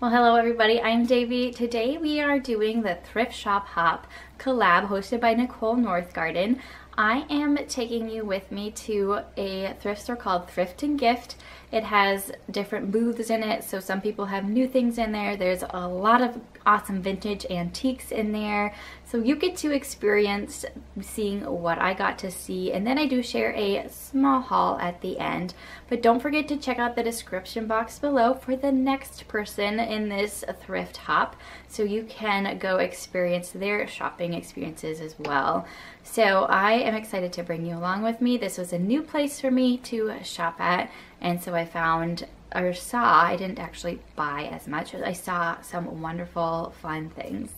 Well, hello everybody, I'm Davee. Today we are doing the Thrift Shop Hop collab hosted by Nicole Northgarden. I am taking you with me to a thrift store called Thrift and Gift. It has different booths in it, so some people have new things in there. There's a lot of awesome vintage antiques in there. So you get to experience seeing what I got to see, and then I do share a small haul at the end. But don't forget to check out the description box below for the next person in this thrift hop, so you can go experience their shopping experiences as well. So I am excited to bring you along with me. This was a new place for me to shop at, and so I found or saw, I didn't actually buy as much, as I saw some wonderful fun things.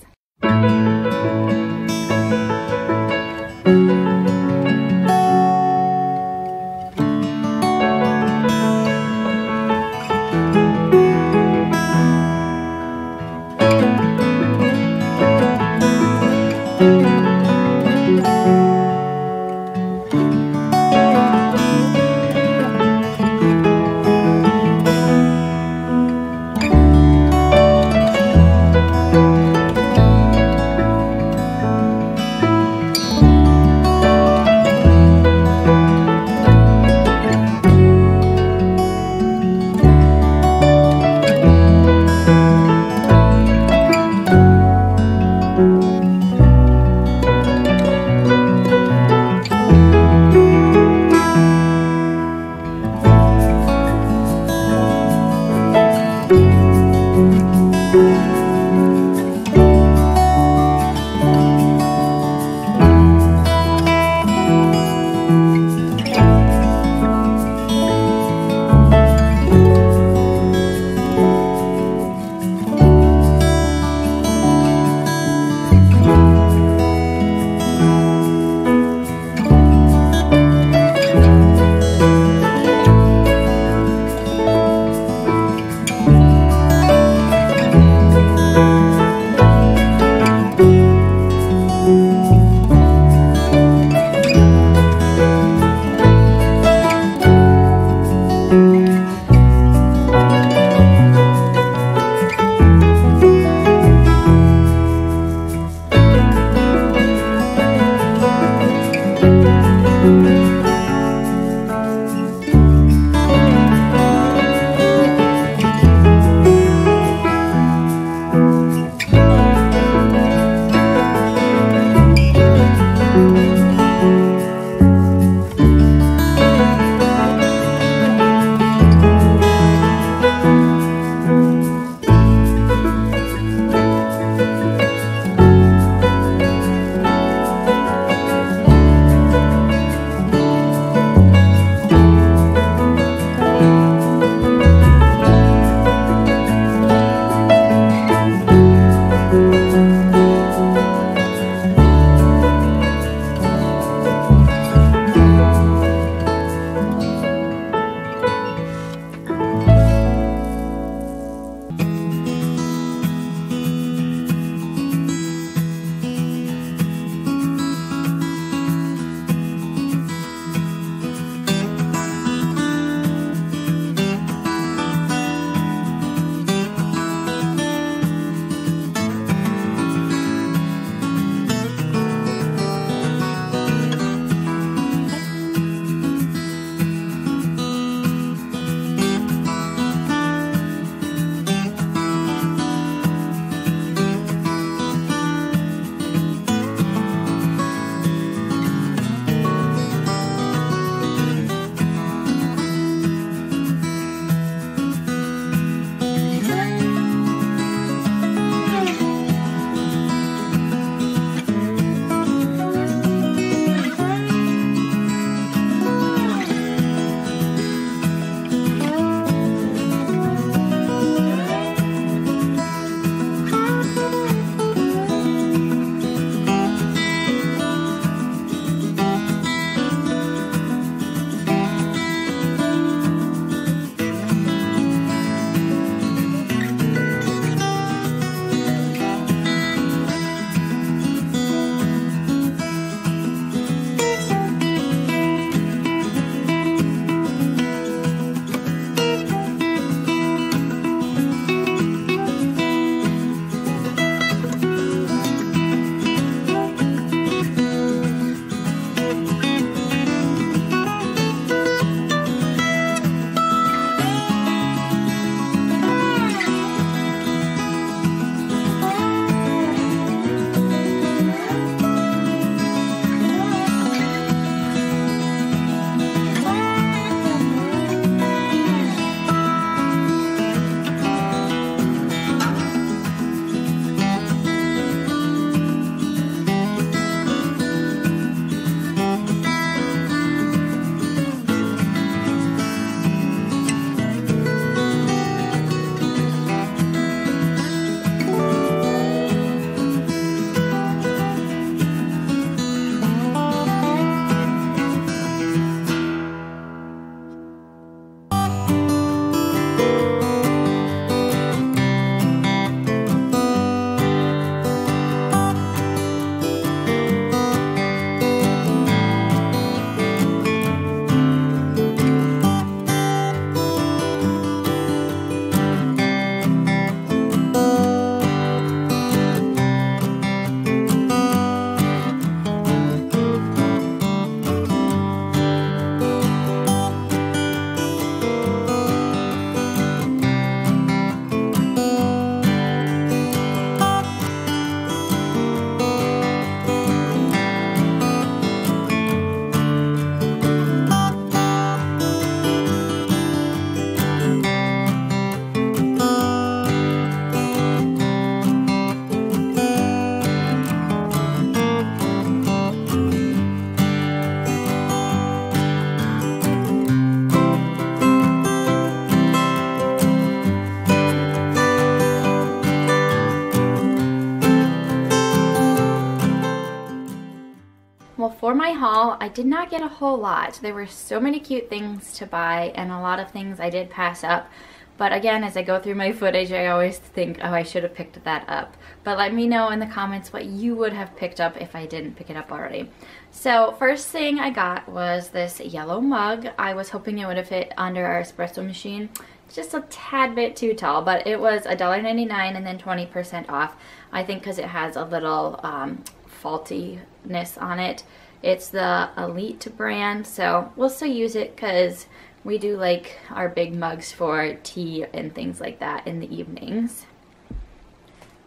For my haul, I did not get a whole lot. There were so many cute things to buy and a lot of things I did pass up. But again, as I go through my footage, I always think, oh, I should have picked that up. But let me know in the comments what you would have picked up if I didn't pick it up already. So first thing I got was this yellow mug. I was hoping it would have fit under our espresso machine. Just a tad bit too tall, but it was $1.99 and then 20% off. I think because it has a little um, faultiness on it. It's the Elite brand, so we'll still use it because we do like our big mugs for tea and things like that in the evenings.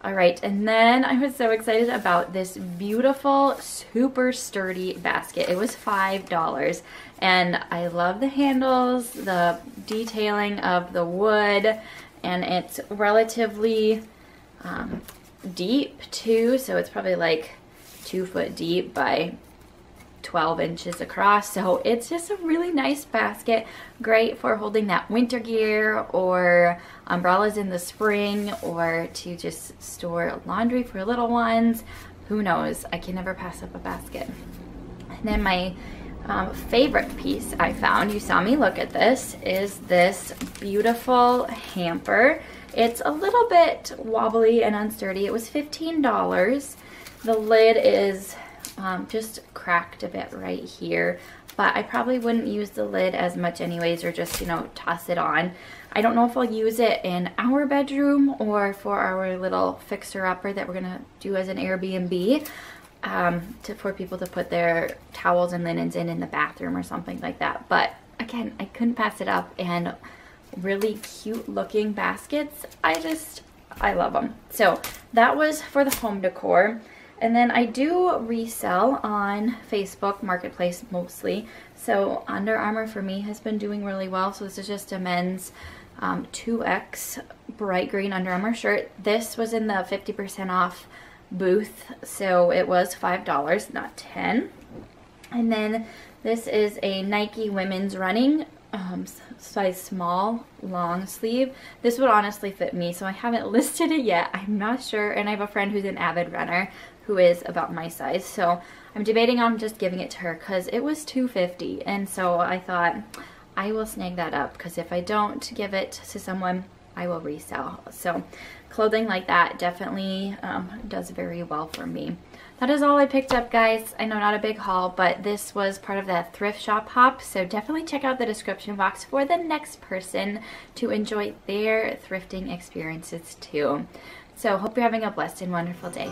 All right, and then I was so excited about this beautiful, super sturdy basket. It was $5, and I love the handles, the detailing of the wood, and it's relatively um, deep too, so it's probably like two foot deep by 12 inches across. So it's just a really nice basket. Great for holding that winter gear or umbrellas in the spring or to just store laundry for little ones. Who knows? I can never pass up a basket. And then my um, favorite piece I found, you saw me look at this, is this beautiful hamper. It's a little bit wobbly and unsturdy. It was $15. The lid is um, just cracked a bit right here but I probably wouldn't use the lid as much anyways or just you know toss it on. I don't know if I'll use it in our bedroom or for our little fixer-upper that we're gonna do as an Airbnb um, to, for people to put their towels and linens in in the bathroom or something like that. But again I couldn't pass it up and really cute looking baskets. I just I love them so that was for the home decor and then I do resell on Facebook Marketplace mostly. So Under Armour for me has been doing really well. So this is just a men's um, 2X bright green Under Armour shirt. This was in the 50% off booth. So it was $5, not 10 And then this is a Nike women's running um, size small long sleeve. This would honestly fit me, so I haven't listed it yet. I'm not sure, and I have a friend who's an avid runner, who is about my size. So I'm debating on just giving it to her because it was 250 and so I thought I will snag that up because if I don't give it to someone, I will resell. So clothing like that definitely um, does very well for me. That is all I picked up, guys. I know not a big haul, but this was part of that thrift shop hop, so definitely check out the description box for the next person to enjoy their thrifting experiences too. So hope you're having a blessed and wonderful day.